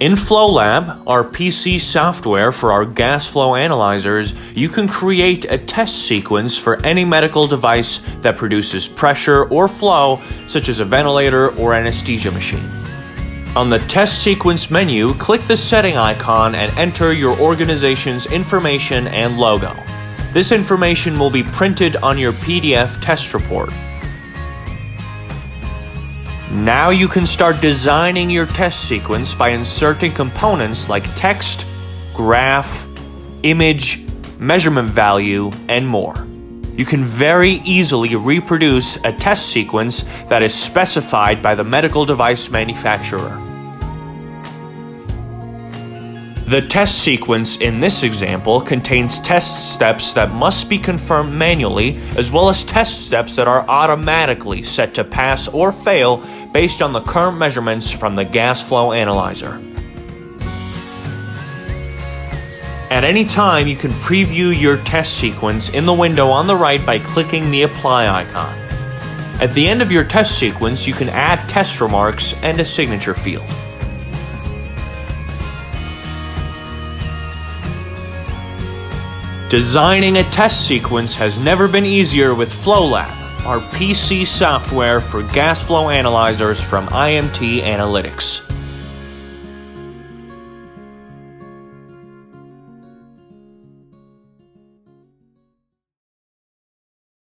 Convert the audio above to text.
In FlowLab, our PC software for our gas flow analyzers, you can create a test sequence for any medical device that produces pressure or flow, such as a ventilator or anesthesia machine. On the Test Sequence menu, click the setting icon and enter your organization's information and logo. This information will be printed on your PDF test report. Now you can start designing your test sequence by inserting components like text, graph, image, measurement value, and more. You can very easily reproduce a test sequence that is specified by the medical device manufacturer. The test sequence in this example contains test steps that must be confirmed manually, as well as test steps that are automatically set to pass or fail based on the current measurements from the gas flow analyzer. At any time, you can preview your test sequence in the window on the right by clicking the Apply icon. At the end of your test sequence, you can add test remarks and a signature field. Designing a test sequence has never been easier with FlowLab, our PC software for gas flow analyzers from IMT Analytics.